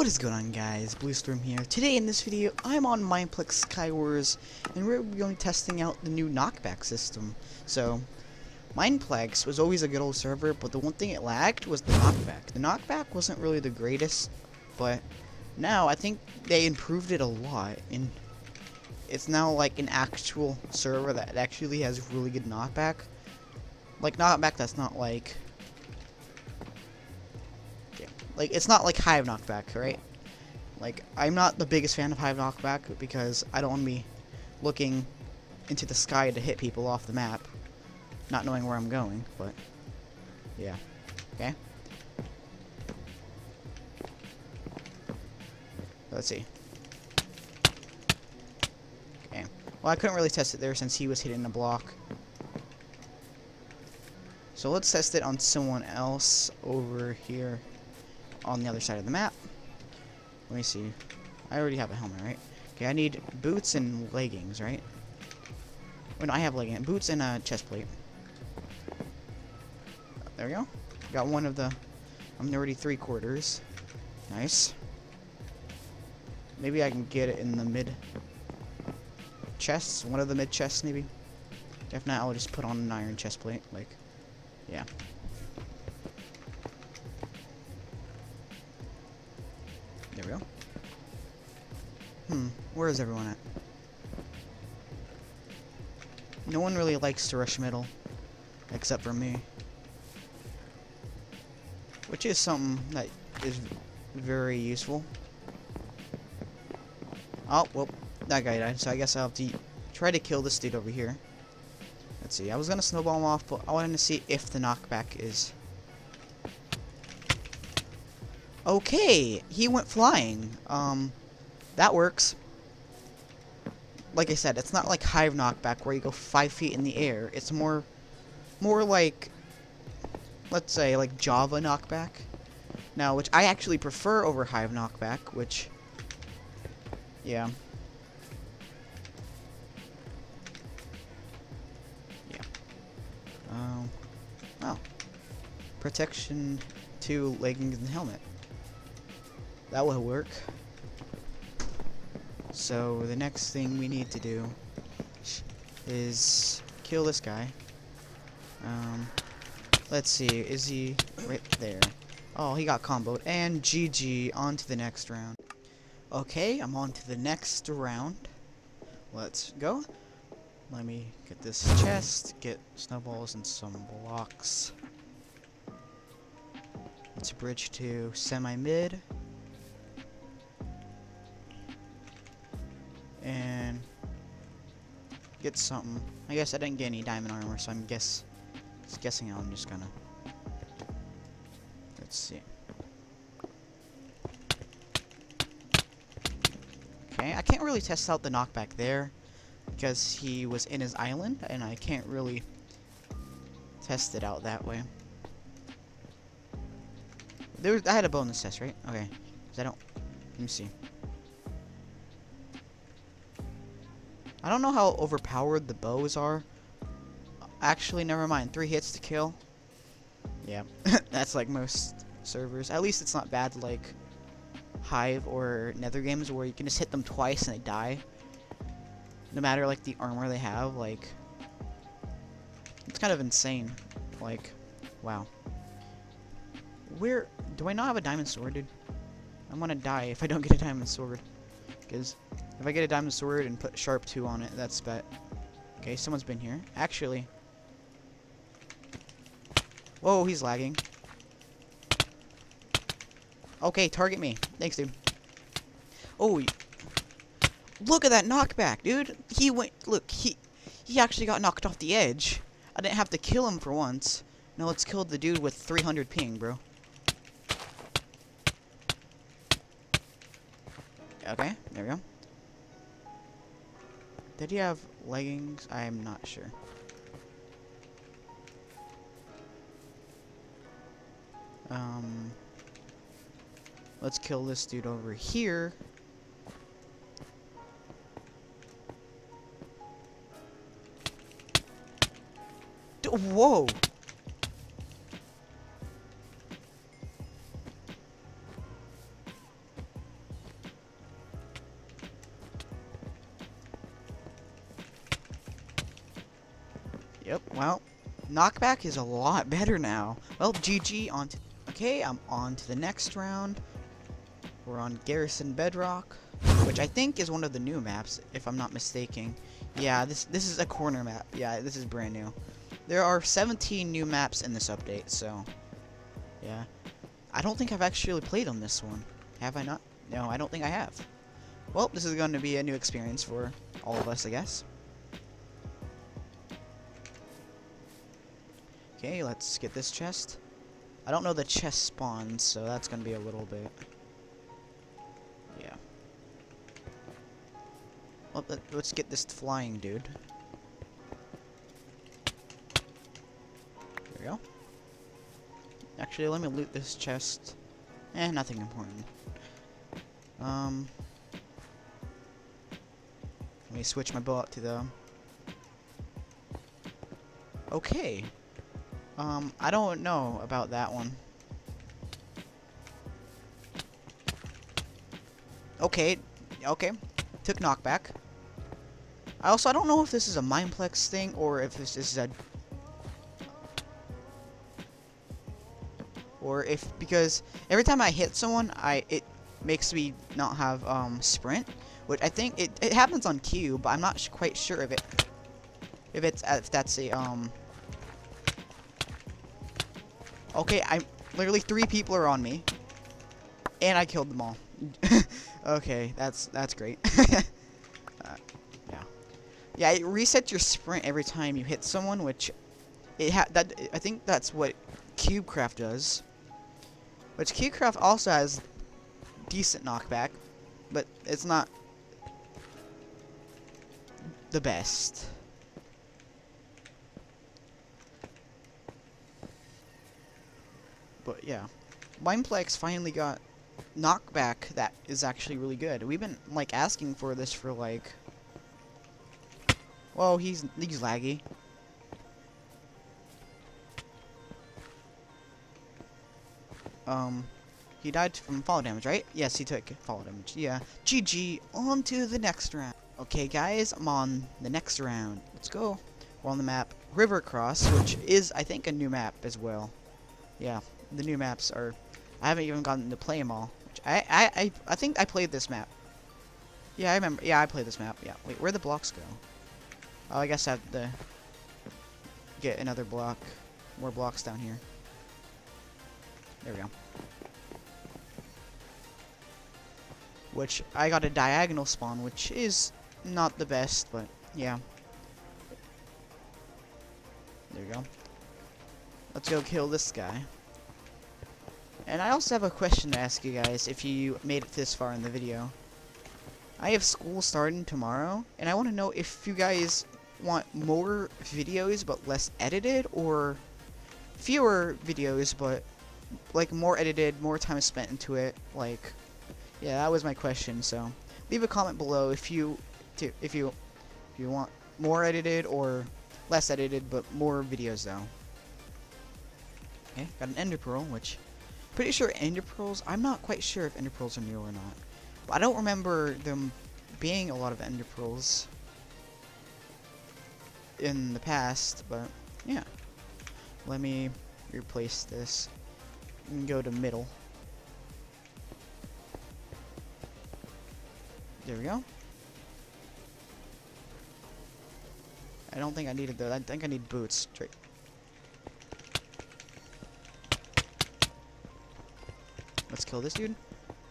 What is going on guys, Bluestorm here. Today in this video, I'm on Mineplex Skywars, and we're going to testing out the new knockback system. So, Mineplex was always a good old server, but the one thing it lacked was the knockback. The knockback wasn't really the greatest, but now I think they improved it a lot, and it's now like an actual server that actually has really good knockback. Like knockback that's not like like, it's not like Hive Knockback, right? Like, I'm not the biggest fan of Hive Knockback because I don't want to be looking into the sky to hit people off the map, not knowing where I'm going, but, yeah. Okay? Let's see. Okay. Well, I couldn't really test it there since he was hitting the block. So let's test it on someone else over here on the other side of the map. Let me see. I already have a helmet, right? Okay, I need boots and leggings, right? Oh, no, I have leggings. Boots and a chest plate. There we go. Got one of the... I'm already three quarters. Nice. Maybe I can get it in the mid chests. One of the mid chests, maybe. If not, I'll just put on an iron chest plate. Like, yeah. Hmm, where is everyone at? No one really likes to rush middle, except for me. Which is something that is very useful. Oh, well, that guy died, so I guess I'll have to try to kill this dude over here. Let's see, I was gonna snowball him off, but I wanted to see if the knockback is Okay, he went flying. Um, that works. Like I said, it's not like Hive Knockback where you go five feet in the air. It's more, more like, let's say, like Java Knockback. Now, which I actually prefer over Hive Knockback, which, yeah. Yeah. Um, well, protection to leggings and helmet. That will work. So the next thing we need to do is kill this guy. Um, let's see, is he right there? Oh, he got comboed. And GG, on to the next round. Okay, I'm on to the next round. Let's go. Let me get this chest, get snowballs and some blocks. Let's bridge to semi-mid. And get something. I guess I didn't get any diamond armor, so I'm guess just guessing I'm just gonna let's see. Okay, I can't really test out the knockback there because he was in his island, and I can't really test it out that way. There, was, I had a bonus test, right? Okay, I don't. Let me see. I don't know how overpowered the bows are. Actually, never mind. Three hits to kill. Yeah, that's like most servers. At least it's not bad like Hive or Nether games where you can just hit them twice and they die. No matter like the armor they have, like it's kind of insane. Like, wow. Where do I not have a diamond sword, dude? I'm gonna die if I don't get a diamond sword. Because if I get a diamond sword and put sharp 2 on it, that's bet. Okay, someone's been here. Actually. Whoa, he's lagging. Okay, target me. Thanks, dude. Oh, look at that knockback, dude. He went, look, he, he actually got knocked off the edge. I didn't have to kill him for once. No, let's kill the dude with 300 ping, bro. Okay, there we go. Did he have leggings? I am not sure. Um, let's kill this dude over here. D whoa! Knockback is a lot better now. Well, GG on. Okay, I'm on to the next round. We're on Garrison Bedrock, which I think is one of the new maps, if I'm not mistaken. Yeah, this this is a corner map. Yeah, this is brand new. There are 17 new maps in this update, so... Yeah. I don't think I've actually played on this one. Have I not? No, I don't think I have. Well, this is going to be a new experience for all of us, I guess. Okay, let's get this chest. I don't know the chest spawns, so that's going to be a little bit... Yeah. Well, let's get this flying dude. There we go. Actually, let me loot this chest. Eh, nothing important. Um... Let me switch my bow to the... Okay. Um, I don't know about that one. Okay, okay. Took knockback. I also, I don't know if this is a Mineplex thing or if this is a... Or if, because every time I hit someone, I it makes me not have um, sprint. Which I think it, it happens on Q, but I'm not quite sure if it if it's if that's a um Okay, I'm literally three people are on me. And I killed them all. okay, that's that's great. uh, yeah. Yeah, it resets your sprint every time you hit someone, which it ha that I think that's what CubeCraft does. Which CubeCraft also has decent knockback, but it's not the best. But yeah, Mineplex finally got knockback that is actually really good. We've been like asking for this for like Well, he's he's laggy. Um he died from fall damage, right? Yes, he took fall damage. Yeah. GG, on to the next round. Okay, guys, I'm on the next round. Let's go. We're on the map River Cross, which is, I think, a new map as well. Yeah, the new maps are... I haven't even gotten to play them all. I, I, I, I think I played this map. Yeah, I remember. Yeah, I played this map. Yeah. Wait, where the blocks go? Oh, I guess I have to get another block. More blocks down here. There we go. Which, I got a diagonal spawn, which is not the best, but yeah. There you go. Let's go kill this guy. And I also have a question to ask you guys if you made it this far in the video. I have school starting tomorrow, and I want to know if you guys want more videos but less edited, or fewer videos but like more edited, more time spent into it, like yeah, that was my question. So leave a comment below if you if you if you want more edited or less edited, but more videos though. Okay, got an ender pearl, which pretty sure ender pearls. I'm not quite sure if ender pearls are new or not, but I don't remember them being a lot of ender pearls in the past. But yeah, let me replace this and go to middle. There we go. I don't think I needed that. I think I need boots. Let's kill this dude.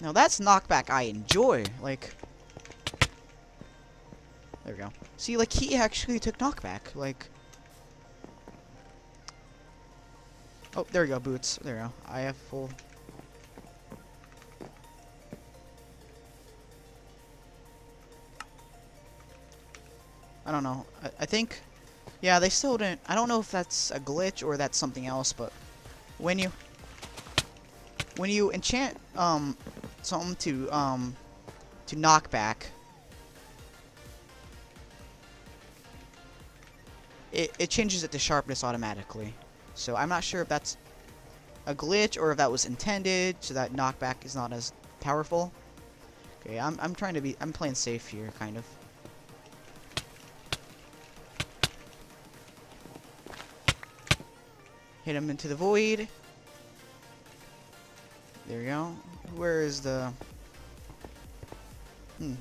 Now that's knockback I enjoy. Like, there we go. See, like he actually took knockback. Like, oh, there we go, boots. There we go. I have full I don't know. I, I think, yeah, they still didn't. I don't know if that's a glitch or that's something else, but when you when you enchant um something to um to knock back, it it changes it to sharpness automatically. So I'm not sure if that's a glitch or if that was intended so that knockback is not as powerful. Okay, I'm I'm trying to be I'm playing safe here, kind of. Hit him into the void. There we go. Where is the... Hmm.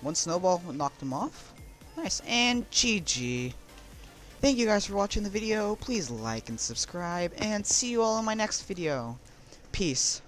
One snowball knocked him off. Nice. And GG. Thank you guys for watching the video. Please like and subscribe. And see you all in my next video. Peace.